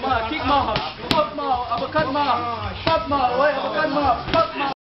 kick ma, fuck ma, uppercut ma, pop ma, wait, uppercut ma, ma.